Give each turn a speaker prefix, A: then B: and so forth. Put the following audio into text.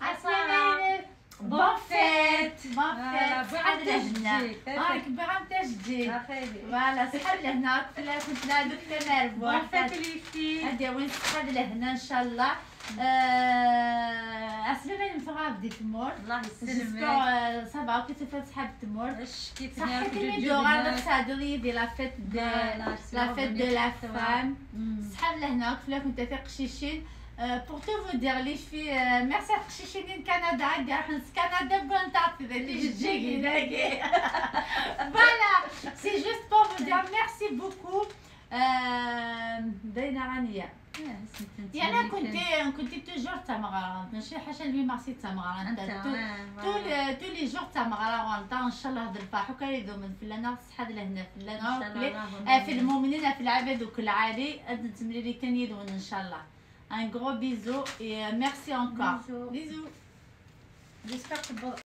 A: عسلامة بون فيت بون
B: فوالا،
A: فيت
B: بغا
A: صحاب
B: انت
A: لهنا
B: تجي،
A: آه كبيرة انت جدي
B: اخيري
A: فوالا صحاب لهنا. كنت لا كنت لا دوك تنرفوا
B: بون فيت ليفتي
A: هادي وين صحاب لهنا إن شاء الله. آه، عسلامة نفرع بدي تمور
B: الله يسلمك.
A: جيسبر صافا كنت فات صحاب تمور
B: اش كيف
A: صحتي مي دوغا سادري دي لا فيت دو لا فيت دو لا فام. لهنا كيف كنت في قشيشين بور تو فو دير لي في ميرسي قشيشين كندا عندي راح كندا تعرفي اللي جيجي هناكي فوالا سي جوست بور فو دير ميرسي بوكو باينه رانيه يعني أنا كنت كنت توجور تمغرا ماشي حاجة اللي مارسي تمغرا انت tous tous les jours تمغرا وانت ان شاء الله هاد الفرح وكيدو من فلانا صحاد لهنا فلانا في المؤمنين في العباد وكل عالي هاد التمريري كان يدون ان شاء الله un gros bisou et merci encore
B: Bisous.
A: bisous
B: J'espère que